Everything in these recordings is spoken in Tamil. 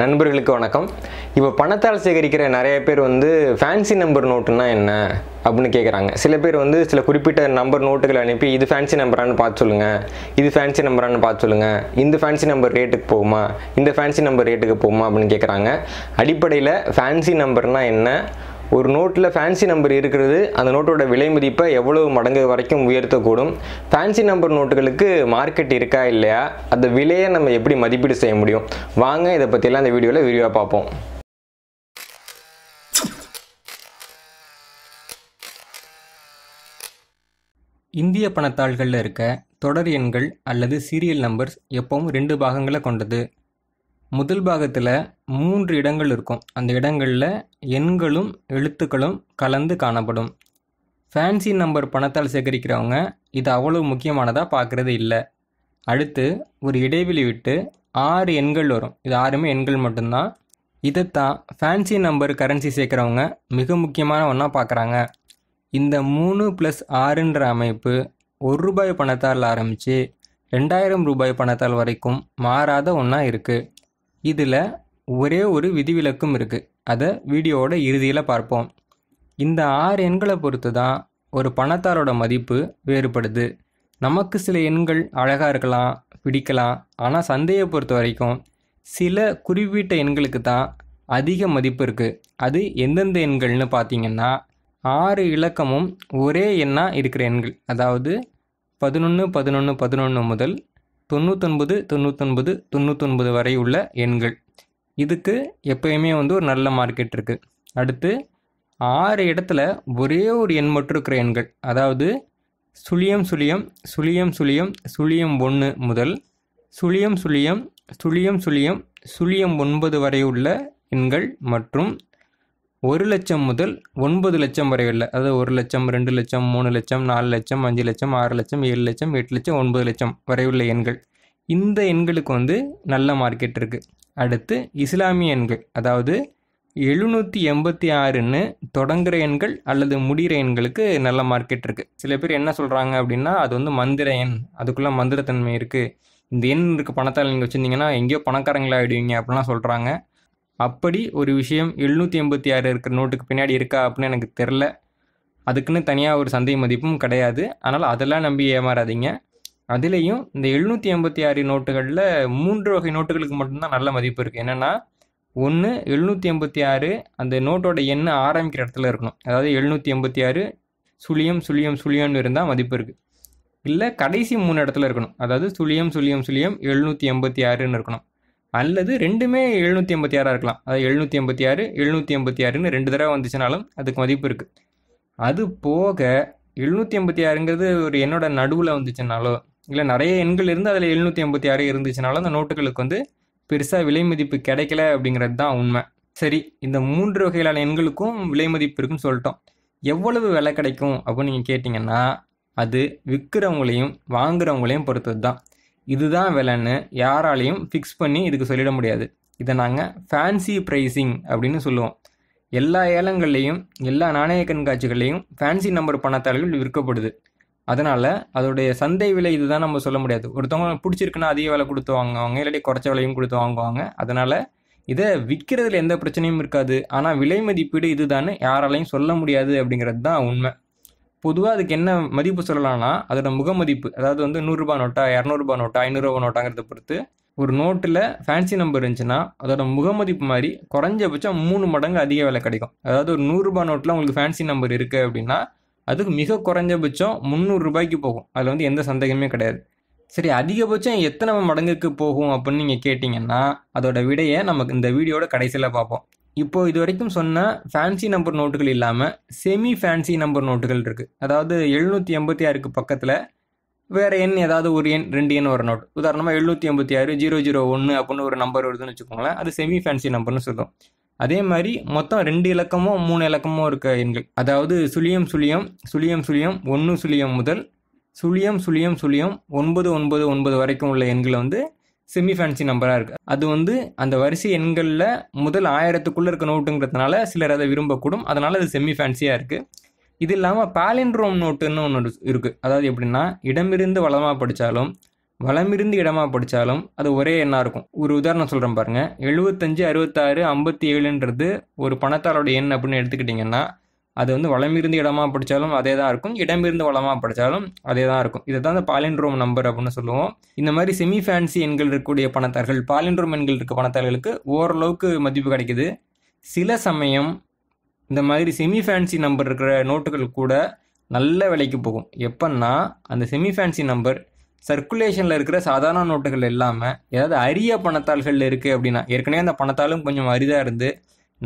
நண்பர்களுக்கு வணக்கம். இப்போ பணத்தால் சேகரிக்கிற நிறைய பேர் வந்து ஃபேன்சி நம்பர் நோட்டுன்னா என்ன அப்படின்னு கேட்குறாங்க சில பேர் வந்து சில குறிப்பிட்ட நம்பர் நோட்டுகளை அனுப்பி இது ஃபேன்சி நம்பரான்னு பார்த்து சொல்லுங்கள் இது ஃபேன்சி நம்பரான்னு பார்த்து சொல்லுங்கள் இந்த ஃபேன்சி நம்பர் ரேட்டுக்கு போகுமா? இந்த ஃபேன்சி நம்பர் ரேட்டுக்கு போகுமா? அப்படின்னு கேட்குறாங்க அடிப்படையில் ஃபேன்சி நம்பர்னால் என்ன? ஒரு நோட்டில் ஃபேன்சி நம்பர் இருக்கிறது அந்த நோட்டோட விலை மதிப்பை எவ்வளவு மடங்கு வரைக்கும் உயர்த்தக்கூடும். ஃபேன்சி நம்பர் நோட்டுகளுக்கு மார்க்கெட் இருக்கா இல்லையா? அந்த விலையை நம்ம எப்படி மதிப்பீடு செய்ய முடியும்? வாங்க இதை பற்றியெல்லாம் அந்த வீடியோவில் விரிவாக பார்ப்போம். இந்திய பணத்தாள்களில் இருக்க தொடர் எண்கள் அல்லது சீரியல் நம்பர்ஸ் எப்பவும் ரெண்டு பாகங்களை கொண்டது. முதல் பாகத்தில் மூன்று இடங்கள் இருக்கும். அந்த இடங்களில் எண்களும் எழுத்துக்களும் கலந்து காணப்படும். ஃபேன்சி நம்பர் பணத்தால் சேகரிக்கிறவங்க இது அவ்வளவு முக்கியமானதாக பார்க்குறது இல்லை. அடுத்து ஒரு இடைவெளி விட்டு ஆறு எண்கள் வரும். இது ஆறுமே எண்கள் மட்டும்தான். இதைத்தான் ஃபேன்சி நம்பர் கரன்சி சேர்க்குறவங்க மிக முக்கியமான ஒன்றா பார்க்குறாங்க இந்த மூணு ப்ளஸ் ஆறுன்ற அமைப்பு ஒரு ரூபாய் பணத்தால் ஆரம்பித்து ரெண்டாயிரம் ரூபாய் பணத்தால் வரைக்கும் மாறாத ஒன்றா இருக்குது இதில் ஒரே ஒரு விதிவிலக்கும் இருக்குது அதை வீடியோவோட இறுதியில் பார்ப்போம். இந்த ஆறு எண்களை பொறுத்து தான் ஒரு பணத்தாரோட மதிப்பு வேறுபடுது. நமக்கு சில எண்கள் அழகாக இருக்கலாம் பிடிக்கலாம். ஆனால் சந்தையை பொறுத்த வரைக்கும் சில குறிப்பிட்ட எண்களுக்கு தான் அதிக மதிப்பு இருக்குது அது எந்தெந்த எண்கள்னு பார்த்தீங்கன்னா ஆறு இலக்கமும் ஒரே எண்ணாக இருக்கிற எண்கள். அதாவது பதினொன்று பதினொன்று பதினொன்று முதல் தொண்ணூத்தொன்பது தொண்ணூத்தொன்பது தொண்ணூத்தொன்பது வரை உள்ள எண்கள். இதுக்கு எப்பயுமே வந்து ஒரு நல்ல மார்க்கெட் இருக்குது அடுத்து ஆறு இடத்துல ஒரே ஒரு எண் மட்டும் இருக்கிற எண்கள். அதாவது சுழியம் சுழியம் சுழியம் சுழியம் சுழியம் ஒன்று முதல் சுழியம் சுழியம் சுழியம் சுழியம் சுழியம் ஒன்பது வரை உள்ள எண்கள் மற்றும் ஒரு லட்சம் முதல் ஒன்பது லட்சம் வரை உள்ள அதாவது ஒரு லட்சம் ரெண்டு லட்சம் மூணு லட்சம் நாலு லட்சம் அஞ்சு லட்சம் ஆறு லட்சம் ஏழு லட்சம் எட்டு லட்சம் ஒன்பது லட்சம் வரை உள்ள எண்கள். இந்த எண்களுக்கு வந்து நல்ல மார்க்கெட் இருக்குது அடுத்து இஸ்லாமிய எண்கள் அதாவது எழுநூற்றி எண்பத்தி ஆறுன்னு தொடங்குகிற எண்கள் அல்லது முடிகிற எண்களுக்கு நல்ல மார்க்கெட் இருக்குது சில பேர் என்ன சொல்கிறாங்க அப்படின்னா அது வந்து மந்திர எண் அதுக்குள்ளே மந்திரத்தன்மை இருக்குது இந்த எண் இருக்க பணத்தால் நீங்கள் வச்சுருந்தீங்கன்னா எங்கேயோ பணக்காரங்களாக ஆகிடுவீங்க அப்படிலாம் சொல்கிறாங்க அப்படி ஒரு விஷயம் எழுநூற்றி எண்பத்தி ஆறு இருக்கிற நோட்டுக்கு பின்னாடி இருக்கா அப்படின்னு எனக்கு தெரில. அதுக்குன்னு தனியாக ஒரு சந்தை மதிப்பும் கிடையாது. அதனால் அதெல்லாம் நம்பி ஏமாறாதீங்க. அதுலேயும் இந்த எழுநூற்றி எண்பத்தி ஆறு நோட்டுகளில் மூன்று வகை நோட்டுகளுக்கு மட்டும்தான் நல்ல மதிப்பு இருக்குது என்னென்னா ஒன்று எழுநூற்றி எண்பத்தி ஆறு அந்த நோட்டோட எண்ணை ஆரம்பிக்கிற இடத்துல இருக்கணும். அதாவது எழுநூற்றி எண்பத்தி ஆறு சுழியம் சுழியம் சுழியம்னு இருந்தால் மதிப்பு இருக்குது இல்லை கடைசி மூணு இடத்துல இருக்கணும். அதாவது சுழியம் சுழியம் சுழியம் எழுநூற்றி எண்பத்தி ஆறுன்னு இருக்கணும். அல்லது ரெண்டுமே எழுநூற்றி ஐம்பத்தி ஆறாக இருக்கலாம். அதாவது எழுநூற்றி ஐம்பத்தி ஆறு எழுநூற்றி ஐம்பத்தி ஆறுன்னு ரெண்டு தடவை வந்துச்சுனாலும் அதுக்கு மதிப்பு இருக்குது அது போக எழுநூற்றி ஐம்பத்தி ஆறுங்கிறது ஒரு என்னோட நடுவில் வந்துச்சுனாலோ இல்லை நிறைய எண்கள் இருந்து அதில் எழுநூற்றி ஐம்பத்தி ஆறு இருந்துச்சுனாலும் அந்த நோட்டுகளுக்கு வந்து பெருசாக விலை மதிப்பு கிடைக்கல அப்படிங்கிறது தான் உண்மை. சரி இந்த மூன்று வகையிலான எண்களுக்கும் விலை மதிப்பு இருக்குன்னு சொல்லிட்டோம். எவ்வளவு விலை கிடைக்கும் அப்படின்னு நீங்கள் கேட்டிங்கன்னா அது விற்கிறவங்களையும் வாங்குறவங்களையும் பொறுத்தது தான் இதுதான் விலைன்னு யாராலையும் ஃபிக்ஸ் பண்ணி இதுக்கு சொல்லிட முடியாது. இதை நாங்கள் ஃபேன்சி ப்ரைஸிங் அப்படின்னு சொல்லுவோம். எல்லா ஏலங்கள்லேயும் எல்லா நாணய கண்காட்சிகள்லேயும் ஃபேன்சி நம்பர் பணத்தாள்கள் விற்கப்படுது. அதனால் அதோடைய சந்தை விலை இதுதான் நம்ம சொல்ல முடியாது. ஒருத்தவங்க பிடிச்சிருக்குன்னா அதிக விலை கொடுத்து வாங்குவாங்க இல்லாட்டி குறைச்ச விலையும் கொடுத்து வாங்குவாங்க. அதனால் இதை விற்கிறதுல எந்த பிரச்சனையும் இருக்காது. ஆனால் விலை மதிப்பீடு இதுதான்னு யாராலையும் சொல்ல முடியாது அப்படிங்கிறது தான் உண்மை. பொதுவாக அதுக்கு என்ன மதிப்பு சொல்லலாம்னா அதோட முகமதிப்பு அதாவது வந்து நூறுரூபா நோட்டா இரநூறுபா நோட்டா ஐநூறுரூபா நோட்டாங்கிறத பொறுத்து ஒரு நோட்டில் ஃபேன்சி நம்பர் இருந்துச்சுன்னா அதோட முகமதிப்பு மாதிரி குறைஞ்சபட்சம் மூணு மடங்கு அதிக விலை கிடைக்கும். அதாவது ஒரு நூறுரூபா நோட்டில் உங்களுக்கு ஃபேன்சி நம்பர் இருக்குது அப்படின்னா அதுக்கு மிக குறைஞ்சபட்சம் முந்நூறுரூபாய்க்கு போகும். அதில் வந்து எந்த சந்தேகமே கிடையாது. சரி அதிகபட்சம் எத்தனை மடங்குக்கு போகும் அப்படின்னு நீங்கள் கேட்டிங்கன்னா அதோட விடையை நமக்கு இந்த வீடியோட கடைசியில் பார்ப்போம். இப்போ இது வரைக்கும் சொன்ன ஃபேன்சி நம்பர் நோட்டுகள் இல்லாமல் செமி ஃபேன்சி நம்பர் நோட்டுகள் இருக்குது அதாவது எழுநூற்றி எண்பத்தி ஆறுக்கு பக்கத்தில் வேறு எண் ஏதாவது ஒரு எண் ரெண்டு எண் ஒரு நோட் உதாரணமாக எழுநூற்றி எண்பத்தி ஆறு ஜீரோ ஜீரோ ஒன்று அப்படின்னு ஒரு நம்பர் வருதுன்னு வச்சுக்கோங்களேன் அது செமி ஃபேன்சி நம்பர்னு சொல்லும் அதே மாதிரி மொத்தம் ரெண்டு இலக்கமோ மூணு இலக்கமோ இருக்க எண்கள். அதாவது சுழியம் சுழியம் சுழியம் சுழியம் ஒன்று சுழியம் முதல் சுழியம் சுழியம் சுழியம் ஒன்பது ஒன்பது ஒன்பது வரைக்கும் உள்ள எண்களை வந்து செமி ஃபேன்சி நம்பராக இருக்குது அது வந்து அந்த வரிசை எண்களில் முதல் ஆயிரத்துக்குள்ளே இருக்க நோட்டுங்கிறதுனால சிலர் அதை விரும்பக்கூடும். அதனால் அது செமி ஃபேன்சியாக இருக்குது இது இல்லாமல் பேலின்ட்ரோம் நோட்டுன்னு ஒன்று இருக்குது அதாவது எப்படின்னா இடமிருந்து வளமாக படித்தாலும் வளமிருந்து இடமாக படித்தாலும் அது ஒரே எண்ணாக இருக்கும். ஒரு உதாரணம் சொல்கிறேன் பாருங்கள் எழுபத்தஞ்சு அறுபத்தாறு ஐம்பத்தி ஏழுன்றது ஒரு பணத்தாரோட எண் அப்படின்னு எடுத்துக்கிட்டிங்கன்னா அது வந்து வளமிருந்து இடமா படித்தாலும் அதே தான் இருக்கும். இடமிருந்து வளமாக படித்தாலும் அதே தான் இருக்கும். இதை தான் அந்த பாலின்ட்ரோம் நம்பர் அப்படின்னு சொல்லுவோம். இந்த மாதிரி செமி ஃபேன்சி எண்கள் இருக்கக்கூடிய பணத்தார்கள் பாலின்ட்ரோம் எண்கள் இருக்க பணத்தார்களுக்கு ஓரளவுக்கு மதிப்பு கிடைக்குது. சில சமயம் இந்த மாதிரி செமி ஃபேன்சி நம்பர் இருக்கிற நோட்டுகள் கூட நல்ல விலைக்கு போகும். எப்பன்னா அந்த செமி ஃபேன்சி நம்பர் சர்க்குலேஷனில் இருக்கிற சாதாரண நோட்டுகள் இல்லாமல் ஏதாவது அரிய பணத்தாள்கள் இருக்குது அப்படின்னா ஏற்கனவே அந்த பணத்தாலும் கொஞ்சம் அரிதாக இருந்து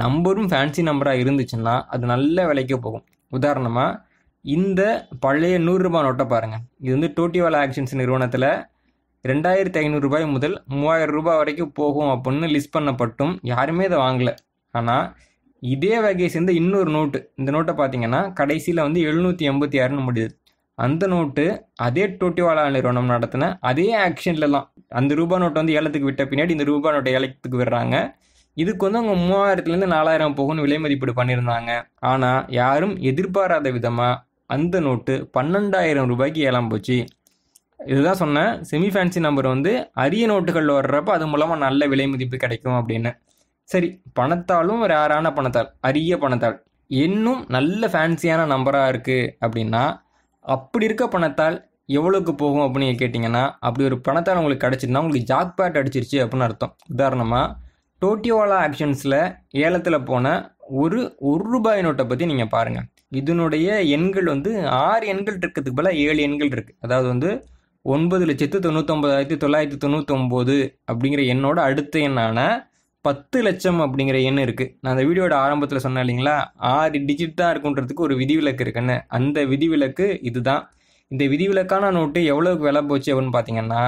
நம்பரும் ஃபேன்சி நம்பராக இருந்துச்சுன்னா அது நல்ல விலைக்கு போகும். உதாரணமாக இந்த பழைய நூறுரூபா நோட்டை பாருங்கள் இது வந்து டோட்டிவாலா ஆக்ஷன்ஸ் நிறுவனத்தில் ரெண்டாயிரத்தி ஐநூறுரூபாய் முதல் மூவாயிரம் ரூபாய் வரைக்கும் போகும் அப்படின்னு லிஸ்ட் பண்ணப்பட்டும். யாருமே இதை வாங்கலை. ஆனால் இதே வகையை சேர்ந்த இன்னொரு நோட்டு. இந்த நோட்டை பார்த்தீங்கன்னா கடைசியில் வந்து எழுநூற்றி எண்பத்தி ஆறுன்னு முடியுது. அந்த நோட்டு அதே டோட்டிவாலா நிறுவனம் நடத்தின அதே ஆக்ஷன்லலாம் அந்த ரூபா நோட்டை வந்து ஏலத்துக்கு விட்ட பின்னாடி இந்த ரூபா நோட்டை ஏலத்துக்கு விடுறாங்க. இதுக்கு வந்து அவங்க மூவாயிரத்துலேருந்து நாலாயிரம் போகும்னு விலை மதிப்பீடு பண்ணியிருந்தாங்க. ஆனால் யாரும் எதிர்பாராத விதமாக அந்த நோட்டு பன்னெண்டாயிரம் ரூபாய்க்கு ஏழாம் போச்சு. இதுதான் சொன்னேன் செமி ஃபேன்சி நம்பர் வந்து அரிய நோட்டுகளில் வர்றப்ப அது மூலமாக நல்ல விலை மதிப்பு கிடைக்கும் அப்படின்னு. சரி பணத்தாலும் ரேரான பணத்தால் அரிய பணத்தால் இன்னும் நல்ல ஃபேன்சியான நம்பராக இருக்குது அப்படின்னா அப்படி இருக்க பணத்தால் எவ்வளோக்கு போகும் அப்படின்னு கேட்டிங்கன்னா அப்படி ஒரு பணத்தால் உங்களுக்கு கிடச்சிருந்தா உங்களுக்கு ஜாக்பேட் அடிச்சிருச்சு அப்படின்னு அர்த்தம். உதாரணமாக டோட்டியோலா ஆக்ஷன்ஸில் ஏலத்தில் போன ஒரு ஒரு ரூபாய் நோட்டை பற்றி நீங்கள் பாருங்கள் இதனுடைய எண்கள் வந்து ஆறு எண்கள் இருக்கிறதுக்கு பதிலாக ஏழு எண்கள் இருக்குது அதாவது வந்து ஒன்பது லட்சத்து தொண்ணூத்தொம்பதாயிரத்தி தொள்ளாயிரத்தி தொண்ணூத்தொம்போது அப்படிங்கிற எண்ணோட அடுத்த எண்ணான பத்து லட்சம் அப்படிங்கிற எண் இருக்குது நான் அந்த வீடியோட ஆரம்பத்தில் சொன்னேன் இல்லைங்களா? ஆறு டிஜிட் தான் இருக்குன்றதுக்கு ஒரு விதிவிலக்கு இருக்குன்னு. அந்த விதிவிலக்கு இதுதான். இந்த விதிவிலக்கான நோட்டு எவ்வளோக்கு விலை போச்சு அப்படின்னு பார்த்தீங்கன்னா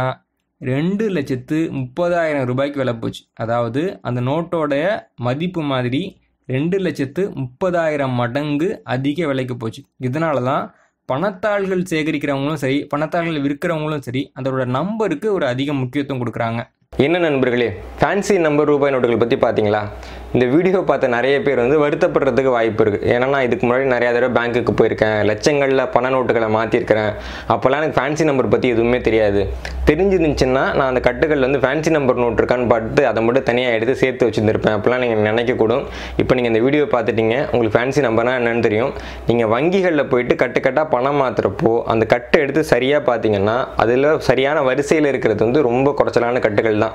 ரெண்டு லட்சத்து முப்பதாயிரம் ரூபாய்க்கு விலை போச்சு அதாவது அந்த நோட்டோடைய மதிப்பு மாதிரி ரெண்டு லட்சத்து முப்பதாயிரம் மடங்கு அதிக விலைக்கு போச்சு. இதனால தான் பணத்தாள்கள் சேகரிக்கிறவங்களும் சரி பணத்தாள்கள் விற்கிறவங்களும் சரி அதோட நம்பருக்கு ஒரு அதிக முக்கியத்துவம் கொடுக்குறாங்க. என்ன நண்பர்களே ஃபேன்சி நம்பர் ரூபாய் நோட்டுகள் பற்றி பார்த்தீங்களா இந்த வீடியோ பார்த்த நிறைய பேர் வந்து வருத்தப்படுறதுக்கு வாய்ப்பு இருக்குது ஏன்னா நான் இதுக்கு முன்னாடி நிறையா தடவை பேங்க்குக்கு போயிருக்கேன் லட்சங்களில் பண நோட்டுகளை மாற்றிருக்கிறேன் அப்போல்லாம் எனக்கு ஃபேன்சி நம்பர் பற்றி எதுவுமே தெரியாது. தெரிஞ்சிருந்துச்சுன்னா நான் அந்த கட்டுகளில் வந்து ஃபேன்சி நம்பர் நோட் இருக்கான்னு பார்த்து அதை மட்டும் தனியாக எடுத்து சேர்த்து வச்சுருந்துருப்பேன். அப்போல்லாம் நீங்கள் நினைக்கக்கூடும். இப்போ நீங்கள் இந்த வீடியோ பார்த்துட்டீங்க உங்களுக்கு ஃபேன்சி நம்பர்னால் என்னென்னு தெரியும். நீங்கள் வங்கிகளில் போயிட்டு கட்டு கட்டாக பணம் மாற்றுறப்போ அந்த கட்டு எடுத்து சரியாக பார்த்தீங்கன்னா அதில் சரியான வரிசையில் இருக்கிறது வந்து ரொம்ப குறைச்சலான கட்டுகள் தான்.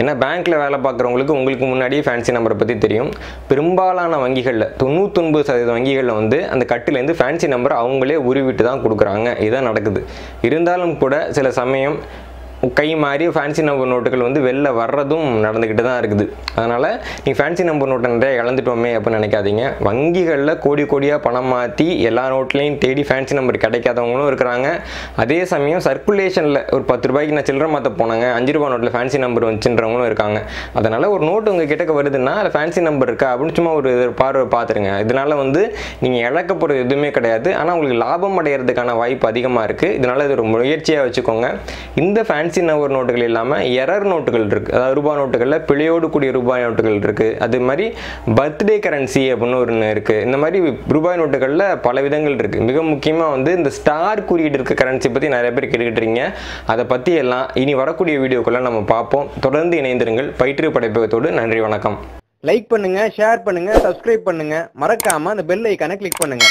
ஏன்னா பேங்க்கில் வேலை பார்க்குறவங்களுக்கு உங்களுக்கு முன்னாடியே ஃபேன்சி நம்பரை பற்றி தெரியும். பெரும்பாலான வங்கிகளில் தொண்ணூத்தொன்பது சதவீத வங்கிகளில் வந்து அந்த கட்டிலேருந்து ஃபேன்சி நம்பரை அவங்களே உருவிட்டு தான் கொடுக்குறாங்க. இதுதான் நடக்குது. இருந்தாலும் கூட சில சமயம் கை மாறி ஃபேன்சி நம்பர் நோட்டுகள் வந்து வெளில வர்றதும் நடந்துக்கிட்டு தான் இருக்குது. அதனால் நீங்கள் ஃபேன்சி நம்பர் நோட்டை நிறைய இழந்துட்டோமே அப்படின்னு நினைக்காதீங்க. வங்கிகளில் கோடி கோடியாக பணம் மாற்றி எல்லா நோட்லேயும் தேடி ஃபேன்சி நம்பர் கிடைக்காதவங்களும் இருக்கிறாங்க. அதே சமயம் சர்க்குலேஷனில் ஒரு பத்து ரூபாய்க்கு நான் சில்லற மாற்ற போனாங்க. அஞ்சு ரூபா நோட்டில் ஃபேன்சி நம்பர் வந்துச்சுன்றவங்களும் இருக்காங்க. அதனால் ஒரு நோட்டு உங்கள் கிட்டக்க வருதுன்னா அதில் ஃபேன்சி நம்பர் இருக்கா அப்படின்னு சும்மா ஒரு பார்வை பார்த்துருங்க. இதனால் வந்து நீங்கள் இழக்க போகிறது எதுவுமே கிடையாது. ஆனால் உங்களுக்கு லாபம் அடைகிறதுக்கான வாய்ப்பு அதிகமாக இருக்குது இதனால் இது ஒரு முயற்சியாக வச்சுக்கோங்க. இந்த ஃபேன்சி சின்ன ஒரு நோட்டுகள் இல்லாமல் எரர் நோட்டுகள் இருக்குது அதாவது ரூபாய் நோட்டுகளில் பிழையோடு கூடிய ரூபாய் நோட்டுகள் இருக்குது அது மாதிரி பர்த்டே கரன்சி அப்படின்னு ஒன்று இருக்குது இந்த மாதிரி ரூபாய் நோட்டுகளில் பல விதங்கள் இருக்குது மிக முக்கியமாக வந்து இந்த ஸ்டார் குறியீடு இருக்க கரன்சி பற்றி நிறைய பேர் கேட்டுக்கிட்டு அதை பற்றி எல்லாம் இனி வரக்கூடிய வீடியோக்குள்ளே நம்ம பார்ப்போம். தொடர்ந்து இணைந்திருங்கள். பயிற்று படைப்பகத்தோடு நன்றி வணக்கம். லைக் பண்ணுங்க ஷேர் பண்ணுங்க சப்ஸ்கிரைப் பண்ணுங்க. மறக்காம அந்த பெல் ஐக்கானை கிளிக் பண்ணுங்க.